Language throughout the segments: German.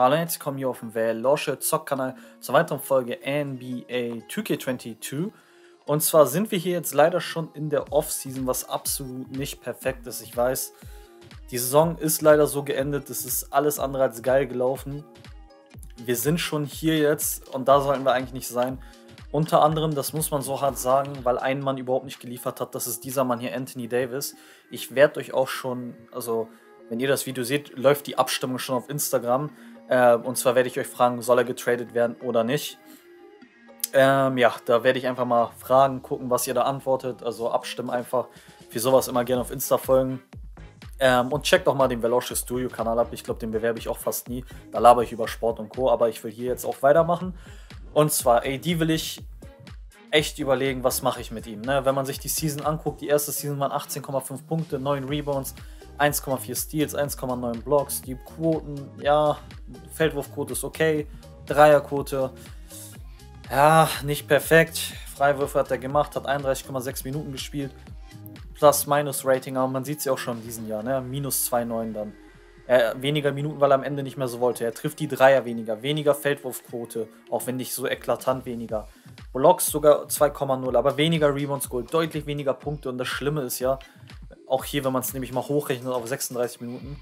Hallo, herzlich willkommen hier auf dem Velosche Zock-Kanal zur weiteren Folge NBA 2K22. Und zwar sind wir hier jetzt leider schon in der Off-Season, was absolut nicht perfekt ist. Ich weiß, die Saison ist leider so geendet, es ist alles andere als geil gelaufen. Wir sind schon hier jetzt und da sollten wir eigentlich nicht sein. Unter anderem, das muss man so hart sagen, weil ein Mann überhaupt nicht geliefert hat, das ist dieser Mann hier, Anthony Davis. Ich werde euch auch schon, also wenn ihr das Video seht, läuft die Abstimmung schon auf Instagram. Äh, und zwar werde ich euch fragen, soll er getradet werden oder nicht. Ähm, ja, da werde ich einfach mal fragen, gucken, was ihr da antwortet. Also abstimmen einfach. Für sowas immer gerne auf Insta folgen. Ähm, und checkt doch mal den Veloce Studio Kanal ab. Ich glaube, den bewerbe ich auch fast nie. Da laber ich über Sport und Co. Aber ich will hier jetzt auch weitermachen. Und zwar, AD will ich echt überlegen, was mache ich mit ihm. Ne? Wenn man sich die Season anguckt, die erste Season waren 18,5 Punkte, 9 Rebounds, 1,4 Steals, 1,9 Blocks. Die Quoten, ja, Feldwurfquote ist okay. Dreierquote, ja, nicht perfekt. Freiwürfe hat er gemacht, hat 31,6 Minuten gespielt. Plus-Minus-Rating, aber man sieht es ja auch schon in diesem Jahr, ne? Minus 2,9 dann. Er, weniger Minuten, weil er am Ende nicht mehr so wollte. Er trifft die Dreier weniger, weniger Feldwurfquote, auch wenn nicht so eklatant weniger. Blocks sogar 2,0, aber weniger Rebounds geholt, deutlich weniger Punkte. Und das Schlimme ist ja, auch hier, wenn man es nämlich mal hochrechnet auf 36 Minuten,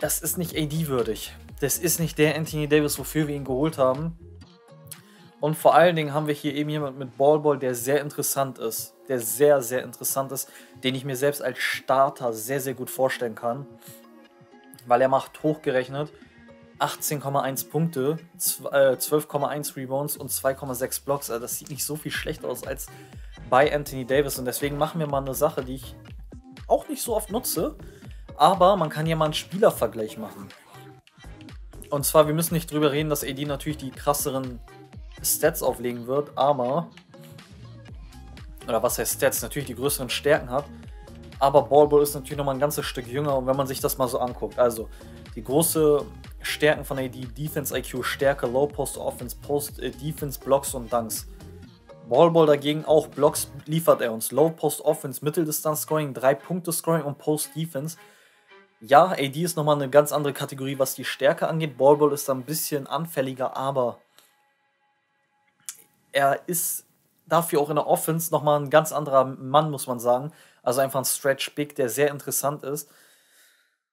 das ist nicht AD-würdig. Das ist nicht der Anthony Davis, wofür wir ihn geholt haben. Und vor allen Dingen haben wir hier eben jemand mit Ball Ball, der sehr interessant ist. Der sehr, sehr interessant ist, den ich mir selbst als Starter sehr, sehr gut vorstellen kann. Weil er macht hochgerechnet 18,1 Punkte, 12,1 äh, Rebounds und 2,6 Blocks. Also das sieht nicht so viel schlechter aus als bei Anthony Davis. Und deswegen machen wir mal eine Sache, die ich nicht so oft nutze. Aber man kann ja mal einen Spielervergleich machen. Und zwar, wir müssen nicht drüber reden, dass AD natürlich die krasseren Stats auflegen wird, aber. Oder was heißt Stats? Natürlich die größeren Stärken hat. Aber Ball Ball ist natürlich nochmal ein ganzes Stück jünger und wenn man sich das mal so anguckt. Also, die große Stärken von AD: Defense IQ, Stärke, Low Post Offense, Post äh, Defense, Blocks und Dunks. Ball Ball dagegen auch Blocks liefert er uns. Low Post Offense, Mitteldistanz Scoring, 3 Punkte Scoring und Post Defense. Ja, AD ist nochmal eine ganz andere Kategorie, was die Stärke angeht. Ball Ball ist da ein bisschen anfälliger, aber er ist dafür auch in der Offense nochmal ein ganz anderer Mann, muss man sagen. Also einfach ein Stretch Big, der sehr interessant ist.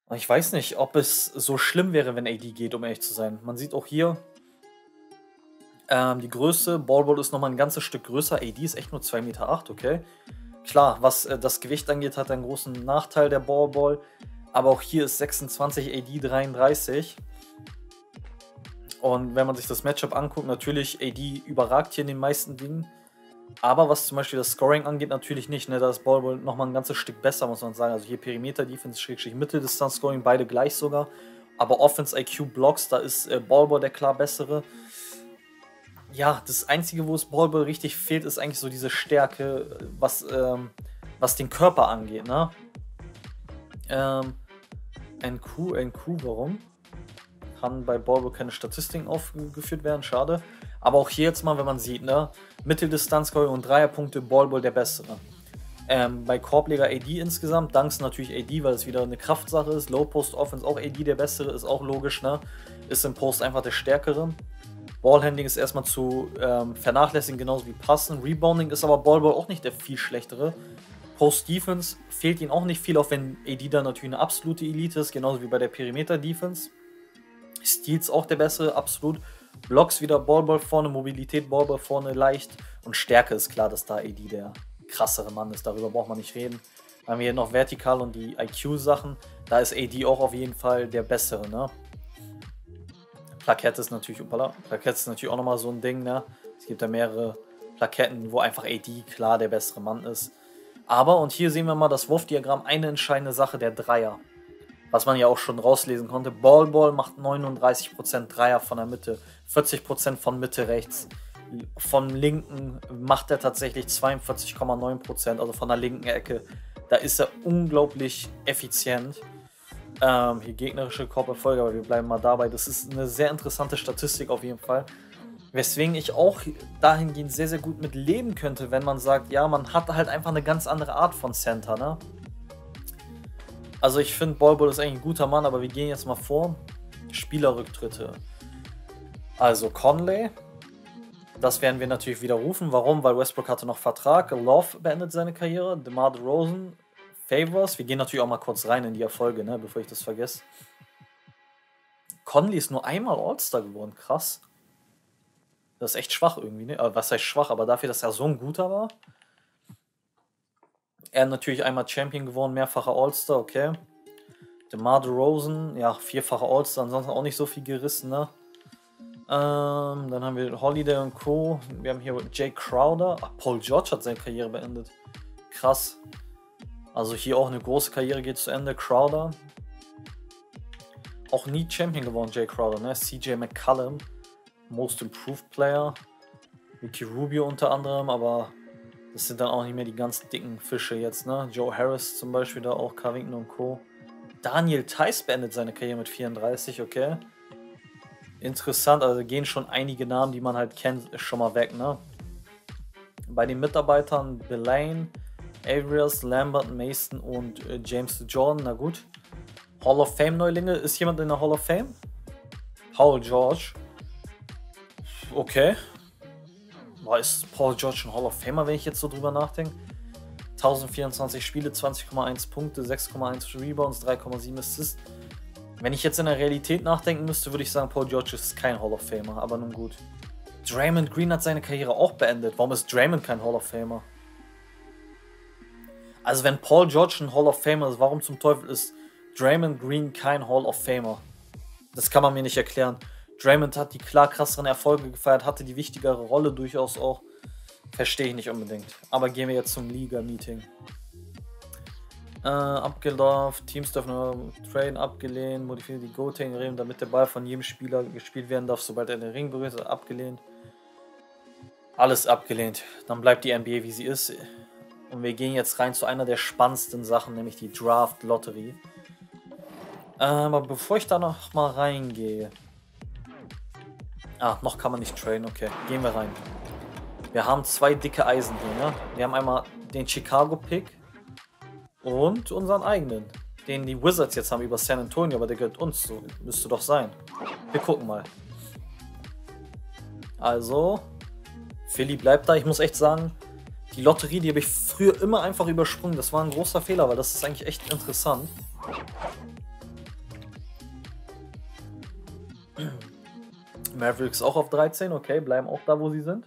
Und ich weiß nicht, ob es so schlimm wäre, wenn AD geht, um ehrlich zu sein. Man sieht auch hier ähm, die Größe. Ballball ist nochmal ein ganzes Stück größer. AD ist echt nur 2,8 Meter, okay. Klar, was äh, das Gewicht angeht, hat er einen großen Nachteil, der Ballball. Aber auch hier ist 26, AD 33. Und wenn man sich das Matchup anguckt, natürlich AD überragt hier in den meisten Dingen. Aber was zum Beispiel das Scoring angeht, natürlich nicht. Ne? Da ist Ball nochmal ein ganzes Stück besser, muss man sagen. Also hier Perimeter, Defense, Schrägstrich, Mitteldistanz, Scoring, beide gleich sogar. Aber Offense IQ Blocks, da ist äh, Ballball der klar bessere. Ja, das Einzige, wo es Ballball richtig fehlt, ist eigentlich so diese Stärke, was, ähm, was den Körper angeht. Ne? Ähm, NQ, NQ, warum? kann bei Ballball keine Statistiken aufgeführt werden, schade. Aber auch hier jetzt mal, wenn man sieht, ne, Mitteldistanz und Dreierpunkte, Ballball der bessere. Ähm, bei Korbleger AD insgesamt, Danks natürlich AD, weil es wieder eine Kraftsache ist. Low Post Offense auch AD der bessere, ist auch logisch, ne? Ist im Post einfach der stärkere. Ballhandling ist erstmal zu ähm, vernachlässigen, genauso wie Passen. Rebounding ist aber Ballball auch nicht der viel schlechtere. Post Defense fehlt ihnen auch nicht viel, auch wenn AD da natürlich eine absolute Elite ist, genauso wie bei der Perimeter Defense. Steals auch der bessere, absolut. Blocks wieder Ballball vorne, Mobilität Ballball vorne leicht. Und Stärke ist klar, dass da AD der krassere Mann ist. Darüber braucht man nicht reden. Dann haben wir hier noch Vertikal und die IQ-Sachen. Da ist AD auch auf jeden Fall der bessere, ne? Plakette ist natürlich, upala, Plakette ist natürlich auch nochmal so ein Ding, ne? Es gibt da mehrere Plaketten, wo einfach AD klar der bessere Mann ist. Aber, und hier sehen wir mal das Wurfdiagramm, eine entscheidende Sache, der Dreier was man ja auch schon rauslesen konnte. Ball Ball macht 39% Dreier von der Mitte, 40% von Mitte rechts. Von linken macht er tatsächlich 42,9%, also von der linken Ecke. Da ist er unglaublich effizient. Ähm, hier gegnerische Korberfolge, aber wir bleiben mal dabei. Das ist eine sehr interessante Statistik auf jeden Fall. Weswegen ich auch dahingehend sehr, sehr gut mit leben könnte, wenn man sagt, ja, man hat halt einfach eine ganz andere Art von Center, ne? Also ich finde, Bolbol ist eigentlich ein guter Mann, aber wir gehen jetzt mal vor. Spielerrücktritte. Also Conley, das werden wir natürlich widerrufen. Warum? Weil Westbrook hatte noch Vertrag. Love beendet seine Karriere. DeMar DeRozan, Favors. Wir gehen natürlich auch mal kurz rein in die Erfolge, ne, bevor ich das vergesse. Conley ist nur einmal All-Star geworden. Krass. Das ist echt schwach irgendwie, ne? Was heißt schwach? Aber dafür, dass er so ein guter war. Er natürlich einmal Champion geworden, mehrfacher All-Star, okay. DeMar DeRozan, ja, vierfacher All-Star, ansonsten auch nicht so viel gerissen, ne? Ähm, dann haben wir Holiday und Co. Wir haben hier Jay Crowder. Ach, Paul George hat seine Karriere beendet. Krass. Also hier auch eine große Karriere geht zu Ende. Crowder. Auch nie Champion geworden, Jay Crowder, ne? CJ McCallum. Most Improved Player. Ricky Rubio unter anderem, aber das sind dann auch nicht mehr die ganz dicken Fische jetzt, ne? Joe Harris zum Beispiel da auch, Covington und Co. Daniel Theiss beendet seine Karriere mit 34, okay interessant. Also gehen schon einige Namen, die man halt kennt, schon mal weg. Ne? Bei den Mitarbeitern Belaine, Avrius, Lambert, Mason und äh, James Jordan. Na gut. Hall of Fame Neulinge. Ist jemand in der Hall of Fame? Paul George. Okay. Boah, ist Paul George ein Hall of Famer, wenn ich jetzt so drüber nachdenke? 1024 Spiele, 20,1 Punkte, 6,1 Rebounds, 3,7 Assists. Wenn ich jetzt in der Realität nachdenken müsste, würde ich sagen, Paul George ist kein Hall of Famer, aber nun gut. Draymond Green hat seine Karriere auch beendet. Warum ist Draymond kein Hall of Famer? Also wenn Paul George ein Hall of Famer ist, warum zum Teufel ist Draymond Green kein Hall of Famer? Das kann man mir nicht erklären. Draymond hat die klar krasseren Erfolge gefeiert, hatte die wichtigere Rolle durchaus auch. Verstehe ich nicht unbedingt. Aber gehen wir jetzt zum Liga-Meeting. Äh, abgelaufen, Teams dürfen nur traden, abgelehnt, modifiziert die Goating-Regeln, damit der Ball von jedem Spieler gespielt werden darf, sobald er den Ring berührt, abgelehnt. Alles abgelehnt. Dann bleibt die NBA wie sie ist. Und wir gehen jetzt rein zu einer der spannendsten Sachen, nämlich die Draft-Lotterie. Äh, aber bevor ich da noch mal reingehe. Ah, noch kann man nicht traden, okay. Gehen wir rein. Wir haben zwei dicke Eisen hier, ne? Wir haben einmal den Chicago-Pick und unseren eigenen, den die Wizards jetzt haben über San Antonio, aber der gehört uns, so müsste doch sein. Wir gucken mal. Also, Philly bleibt da. Ich muss echt sagen, die Lotterie, die habe ich früher immer einfach übersprungen. Das war ein großer Fehler, weil das ist eigentlich echt interessant. Mavericks auch auf 13, okay, bleiben auch da, wo sie sind.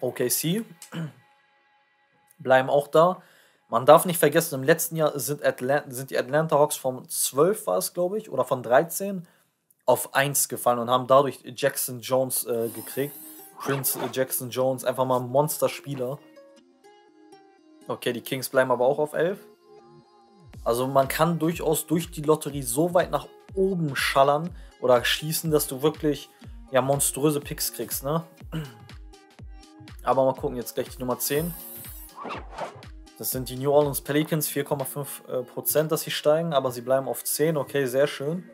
OKC bleiben auch da. Man darf nicht vergessen, im letzten Jahr sind, Atlanta, sind die Atlanta Hawks von 12 war es, glaube ich, oder von 13 auf 1 gefallen und haben dadurch Jackson Jones äh, gekriegt. Prince äh, Jackson Jones, einfach mal ein Monsterspieler. Okay, die Kings bleiben aber auch auf 11. Also man kann durchaus durch die Lotterie so weit nach oben schallern oder schießen, dass du wirklich ja monströse Picks kriegst, ne? Aber mal gucken, jetzt gleich die Nummer 10. Das sind die New Orleans Pelicans, 4,5%, äh, dass sie steigen, aber sie bleiben auf 10. Okay, sehr schön.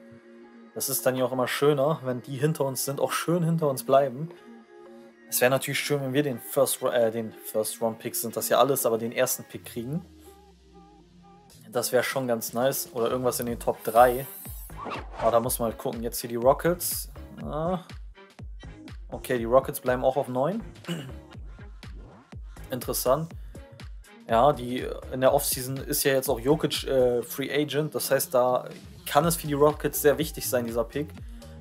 Das ist dann ja auch immer schöner, wenn die hinter uns sind, auch schön hinter uns bleiben. Es wäre natürlich schön, wenn wir den First, äh, den First Round Pick sind das ja alles, aber den ersten Pick kriegen. Das wäre schon ganz nice. Oder irgendwas in den Top 3. Aber da muss man halt gucken. Jetzt hier die Rockets. Ah. Okay, die Rockets bleiben auch auf 9 interessant. Ja, die in der Offseason ist ja jetzt auch Jokic äh, Free Agent. Das heißt, da kann es für die Rockets sehr wichtig sein, dieser Pick.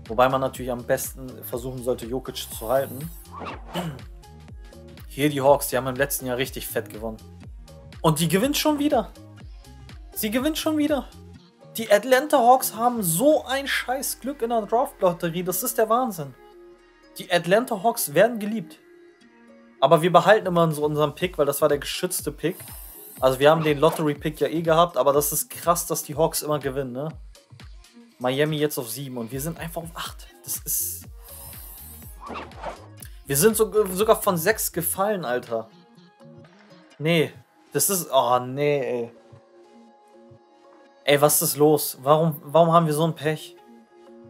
Wobei man natürlich am besten versuchen sollte, Jokic zu halten. Hier die Hawks, die haben im letzten Jahr richtig fett gewonnen. Und die gewinnt schon wieder. Sie gewinnt schon wieder. Die Atlanta Hawks haben so ein scheiß Glück in der Draft-Lotterie. Das ist der Wahnsinn. Die Atlanta Hawks werden geliebt. Aber wir behalten immer so unseren Pick, weil das war der geschützte Pick. Also wir haben den Lottery-Pick ja eh gehabt, aber das ist krass, dass die Hawks immer gewinnen, ne? Miami jetzt auf 7 und wir sind einfach auf 8. Das ist... Wir sind so, sogar von 6 gefallen, Alter. Nee, das ist... Oh, nee, ey. Ey, was ist los? Warum, warum haben wir so ein Pech?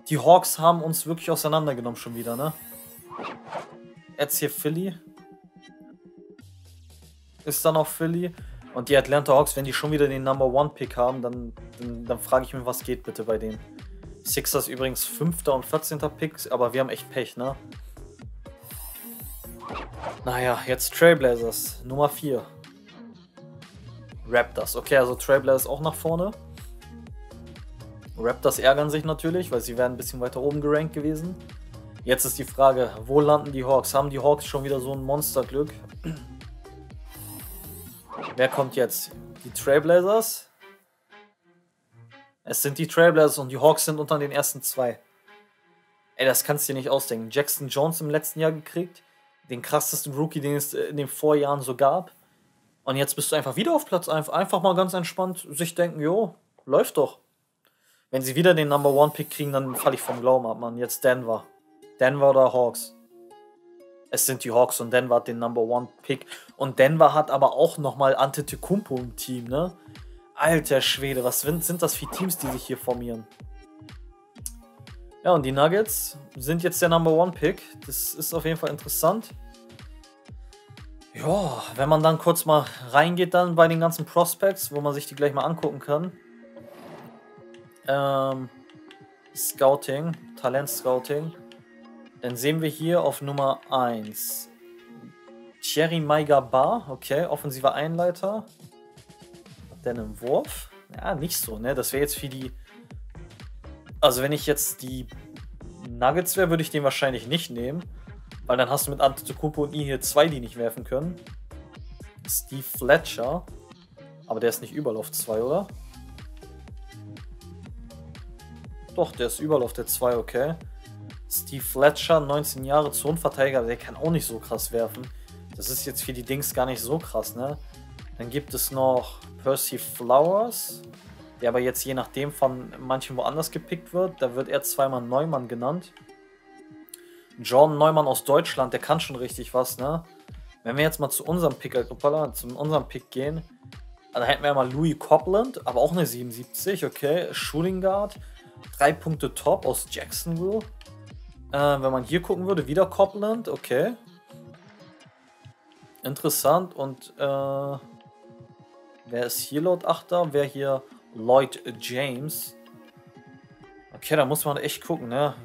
Die Hawks haben uns wirklich auseinandergenommen schon wieder, ne? Jetzt hier Philly ist dann auch Philly. Und die Atlanta Hawks, wenn die schon wieder den Number One Pick haben, dann, dann, dann frage ich mich, was geht bitte bei denen. Sixers übrigens 5. und 14. Picks, aber wir haben echt Pech, ne? Naja, jetzt Trailblazers, Nummer 4. Raptors. Okay, also Trailblazers auch nach vorne. Raptors ärgern sich natürlich, weil sie wären ein bisschen weiter oben gerankt gewesen. Jetzt ist die Frage, wo landen die Hawks? Haben die Hawks schon wieder so ein Monsterglück? Wer kommt jetzt? Die Trailblazers? Es sind die Trailblazers und die Hawks sind unter den ersten zwei. Ey, das kannst du dir nicht ausdenken. Jackson Jones im letzten Jahr gekriegt. Den krassesten Rookie, den es in den Vorjahren so gab. Und jetzt bist du einfach wieder auf Platz 1. Einfach mal ganz entspannt sich denken, jo, läuft doch. Wenn sie wieder den Number One Pick kriegen, dann falle ich vom Glauben ab, Mann. Jetzt Denver. Denver oder Hawks. Es sind die Hawks und Denver hat den Number One Pick. Und Denver hat aber auch nochmal Antetokounmpo im Team, ne? Alter Schwede, was sind das für Teams, die sich hier formieren? Ja, und die Nuggets sind jetzt der Number One Pick. Das ist auf jeden Fall interessant. Ja, wenn man dann kurz mal reingeht dann bei den ganzen Prospects, wo man sich die gleich mal angucken kann. Ähm, Scouting, Talent Scouting. Dann sehen wir hier auf Nummer 1 Thierry Maiga okay, offensiver Einleiter. Der einen Wurf? Ja, nicht so, ne? Das wäre jetzt für die. Also, wenn ich jetzt die Nuggets wäre, würde ich den wahrscheinlich nicht nehmen. Weil dann hast du mit Antetokounmpo und I hier zwei, die nicht werfen können. Steve Fletcher. Aber der ist nicht Überlauf 2, oder? Doch, der ist Überlauf der 2, okay. Steve Fletcher, 19 Jahre Zonenverteidiger, der kann auch nicht so krass werfen. Das ist jetzt für die Dings gar nicht so krass, ne? Dann gibt es noch Percy Flowers, der aber jetzt je nachdem von manchen woanders gepickt wird. Da wird er zweimal Neumann genannt. John Neumann aus Deutschland, der kann schon richtig was, ne? Wenn wir jetzt mal zu unserem Pick, hoppala, zu unserem Pick gehen, dann hätten wir mal Louis Copland, aber auch eine 77, okay. Shooting Guard, drei Punkte Top aus Jacksonville. Äh, wenn man hier gucken würde, wieder Copland, okay. Interessant. Und äh, wer ist hier laut Achter? Wer hier Lloyd James? Okay, da muss man echt gucken, ne?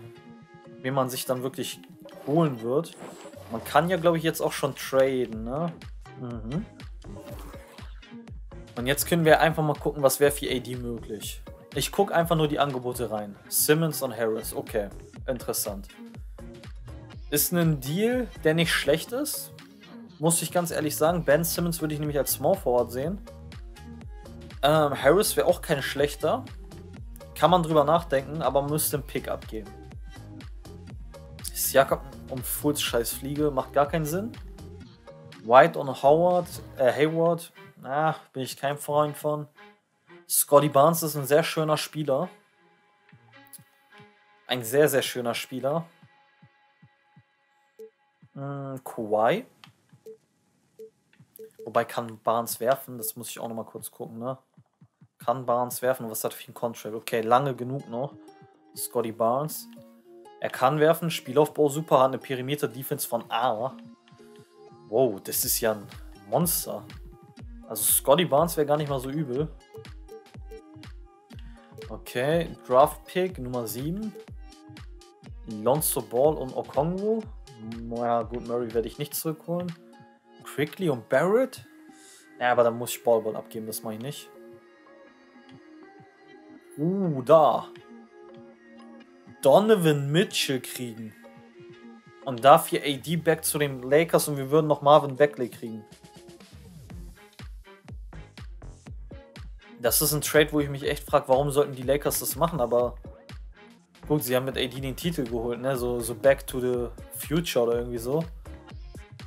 Wen man sich dann wirklich holen wird. Man kann ja, glaube ich, jetzt auch schon traden, ne? Mhm. Und jetzt können wir einfach mal gucken, was wäre für AD möglich. Ich gucke einfach nur die Angebote rein. Simmons und Harris, okay interessant. Ist ein Deal, der nicht schlecht ist. Muss ich ganz ehrlich sagen. Ben Simmons würde ich nämlich als Small Forward sehen. Ähm, Harris wäre auch kein schlechter. Kann man drüber nachdenken, aber müsste einen Pick abgeben. Siakam um Fulls scheiß Fliege macht gar keinen Sinn. White und Howard, äh, Hayward, na, bin ich kein Freund von. Scotty Barnes ist ein sehr schöner Spieler. Ein sehr, sehr schöner Spieler. Hm, Kawhi. Wobei kann Barnes werfen, das muss ich auch noch mal kurz gucken, ne? Kann Barnes werfen, was hat er für ein Contract? Okay, lange genug noch. Scotty Barnes. Er kann werfen, Spielaufbau super, hat eine Perimeter-Defense von A. Wow, das ist ja ein Monster. Also Scotty Barnes wäre gar nicht mal so übel. Okay, Draft Pick Nummer 7. Lonzo Ball und Okongwu. Naja, gut, Murray werde ich nicht zurückholen. Quickly und Barrett. Ja, aber dann muss ich Ball, Ball abgeben, das mache ich nicht. Uh, da. Donovan Mitchell kriegen. Und dafür AD back zu den Lakers und wir würden noch Marvin Beckley kriegen. Das ist ein Trade, wo ich mich echt frage, warum sollten die Lakers das machen, aber Gut, sie haben mit AD den Titel geholt, ne? So, so Back to the Future oder irgendwie so.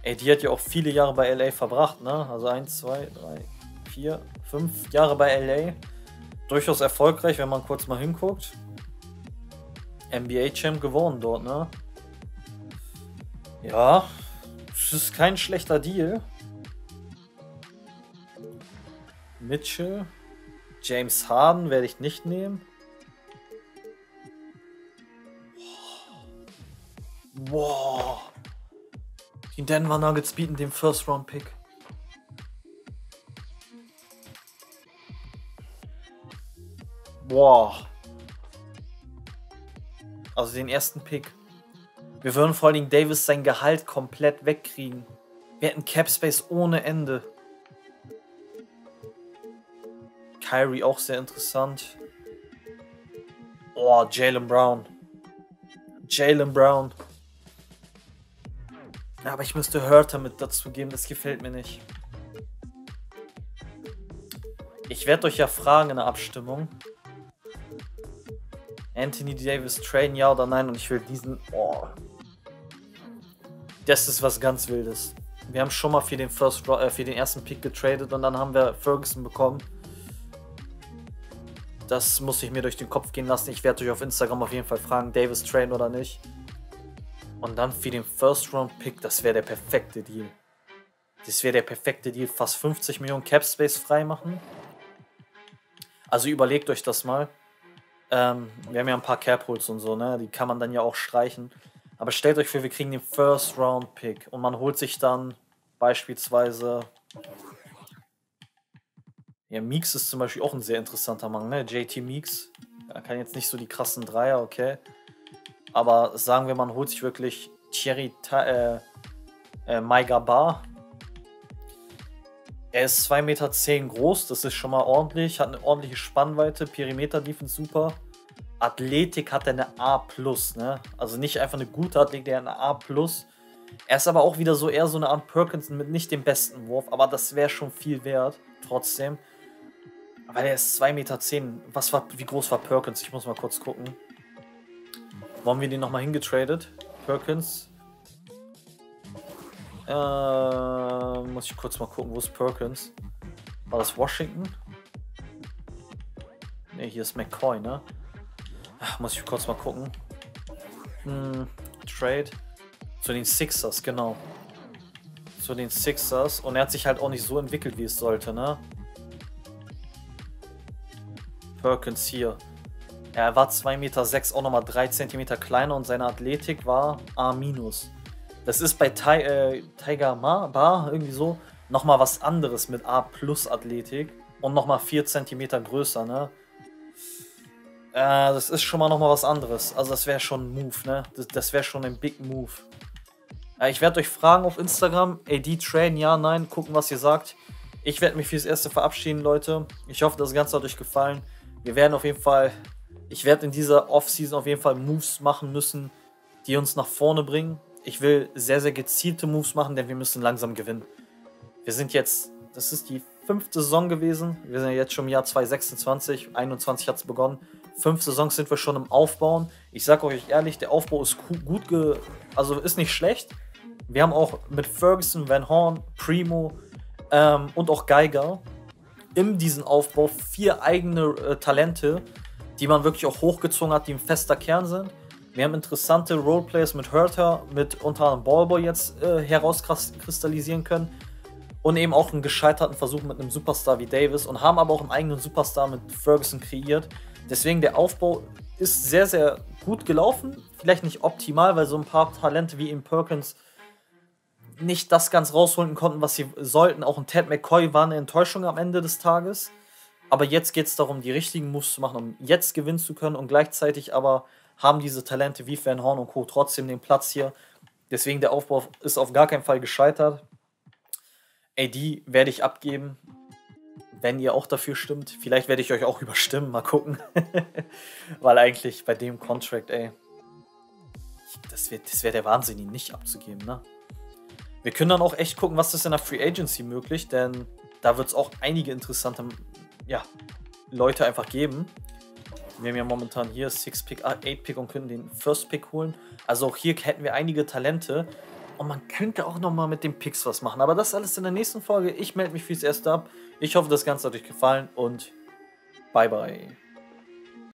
AD hat ja auch viele Jahre bei LA verbracht, ne? Also 1, 2, 3, 4, 5 Jahre bei LA. Durchaus erfolgreich, wenn man kurz mal hinguckt. NBA-Champ gewonnen dort, ne? Ja, es ist kein schlechter Deal. Mitchell. James Harden werde ich nicht nehmen. Wow. Die Denver Nuggets bieten den First Round Pick. Boah. Also den ersten Pick. Wir würden vor allen Dingen Davis sein Gehalt komplett wegkriegen. Wir hätten Cap Space ohne Ende. Kyrie auch sehr interessant. Oh, Jalen Brown. Jalen Brown. Ja, aber ich müsste Hörter mit dazu geben, das gefällt mir nicht. Ich werde euch ja fragen in der Abstimmung. Anthony Davis traden, ja oder nein? Und ich will diesen. Oh. Das ist was ganz Wildes. Wir haben schon mal für den, First, äh, für den ersten Pick getradet und dann haben wir Ferguson bekommen. Das muss ich mir durch den Kopf gehen lassen. Ich werde euch auf Instagram auf jeden Fall fragen, Davis train oder nicht. Und dann für den First Round Pick, das wäre der perfekte Deal. Das wäre der perfekte Deal. Fast 50 Millionen Cap Space freimachen. Also überlegt euch das mal. Ähm, wir haben ja ein paar Cap Holes und so, ne? Die kann man dann ja auch streichen. Aber stellt euch vor, wir kriegen den First Round Pick und man holt sich dann beispielsweise ja, Meeks ist zum Beispiel auch ein sehr interessanter Mann, ne? JT Meeks. Er kann jetzt nicht so die krassen Dreier, okay. Aber sagen wir, man holt sich wirklich Thierry äh, äh, Maigabar. Er ist 2,10 Meter groß, das ist schon mal ordentlich, hat eine ordentliche Spannweite, Perimeter-Defense super. Athletik hat er eine A+, ne? Also nicht einfach eine gute Athletik, der eine A+. Er ist aber auch wieder so eher so eine Art Perkinson mit nicht dem besten Wurf, aber das wäre schon viel wert, trotzdem. Weil er ist 2,10 Meter. Was war, wie groß war Perkins? Ich muss mal kurz gucken. Wo haben wir den nochmal hingetradet? Perkins. Äh, muss ich kurz mal gucken, wo ist Perkins? War das Washington? Ne, hier ist McCoy, ne? Ach, muss ich kurz mal gucken. Hm, Trade. Zu den Sixers, genau. Zu den Sixers. Und er hat sich halt auch nicht so entwickelt, wie es sollte, ne? Perkins hier. Er war 2,6 Meter, sechs, auch nochmal 3 cm kleiner und seine Athletik war A-. Das ist bei Ty, äh, Tiger Ma, Bar irgendwie so nochmal was anderes mit A plus Athletik und nochmal 4 cm größer, ne? Äh, das ist schon mal nochmal was anderes. Also das wäre schon ein Move, ne? Das, das wäre schon ein Big Move. Äh, ich werde euch fragen auf Instagram, AD Train, ja, nein, gucken, was ihr sagt. Ich werde mich fürs Erste verabschieden, Leute. Ich hoffe, das Ganze hat euch gefallen wir werden auf jeden Fall, ich werde in dieser Offseason auf jeden Fall Moves machen müssen, die uns nach vorne bringen. Ich will sehr, sehr gezielte Moves machen, denn wir müssen langsam gewinnen. Wir sind jetzt, das ist die fünfte Saison gewesen. Wir sind jetzt schon im Jahr 2026, 21 hat es begonnen. Fünf Saisons sind wir schon im Aufbauen. Ich sage euch ehrlich, der Aufbau ist gut, ge also ist nicht schlecht. Wir haben auch mit Ferguson, Van Horn, Primo ähm, und auch Geiger in diesem Aufbau vier eigene äh, Talente, die man wirklich auch hochgezogen hat, die ein fester Kern sind. Wir haben interessante Roleplayers mit Hurter, mit unter anderem Ballboy jetzt äh, herauskristallisieren können. Und eben auch einen gescheiterten Versuch mit einem Superstar wie Davis und haben aber auch einen eigenen Superstar mit Ferguson kreiert. Deswegen der Aufbau ist sehr, sehr gut gelaufen. Vielleicht nicht optimal, weil so ein paar Talente wie eben Perkins nicht das ganz rausholen konnten, was sie sollten. Auch ein Ted McCoy war eine Enttäuschung am Ende des Tages. Aber jetzt geht es darum, die richtigen Moves zu machen, um jetzt gewinnen zu können. Und gleichzeitig aber haben diese Talente wie Van Horn und Co. trotzdem den Platz hier. Deswegen der Aufbau ist auf gar keinen Fall gescheitert. AD werde ich abgeben, wenn ihr auch dafür stimmt. Vielleicht werde ich euch auch überstimmen, mal gucken. Weil eigentlich bei dem Contract, ey, das wäre das wär der Wahnsinn, ihn nicht abzugeben, ne? Wir können dann auch echt gucken, was ist in der Free Agency möglich, denn da wird es auch einige interessante ja, Leute einfach geben. Wir haben ja momentan hier 6-Pick, 8-Pick und können den First-Pick holen. Also auch hier hätten wir einige Talente. Und man könnte auch nochmal mit den Picks was machen. Aber das alles in der nächsten Folge. Ich melde mich fürs Erste ab. Ich hoffe, das Ganze hat euch gefallen und bye bye.